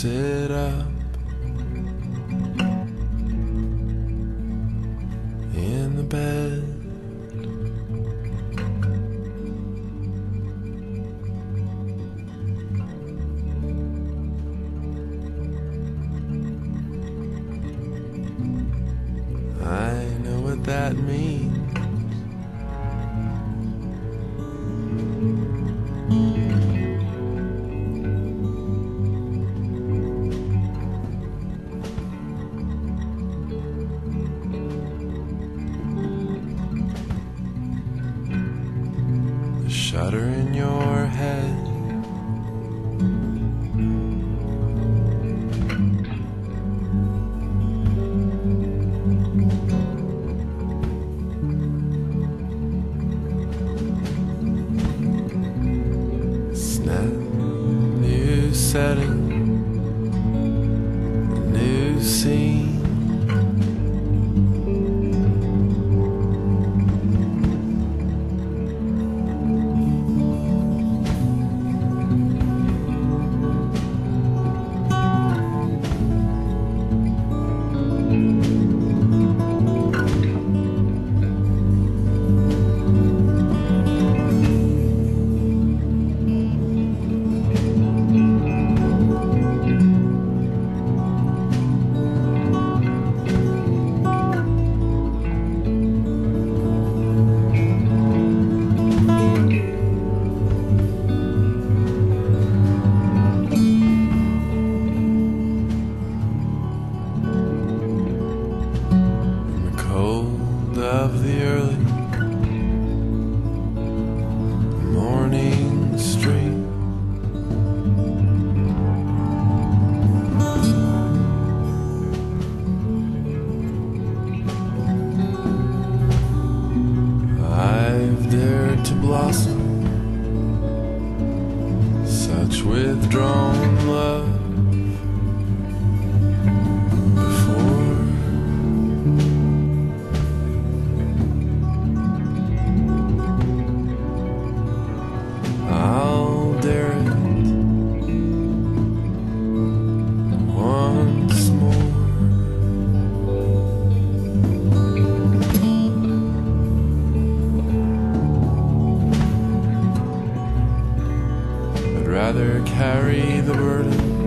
sit up in the bed. I know what that means. Shudder in your withdrawn rather carry the burden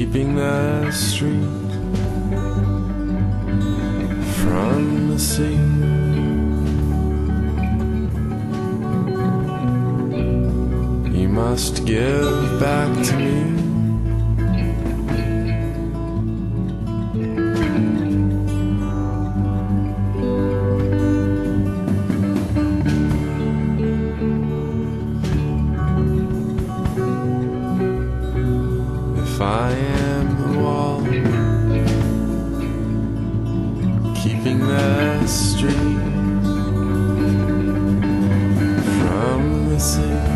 keeping the street from the sea. You must give back to me. If I am the wall keeping the street from the sea.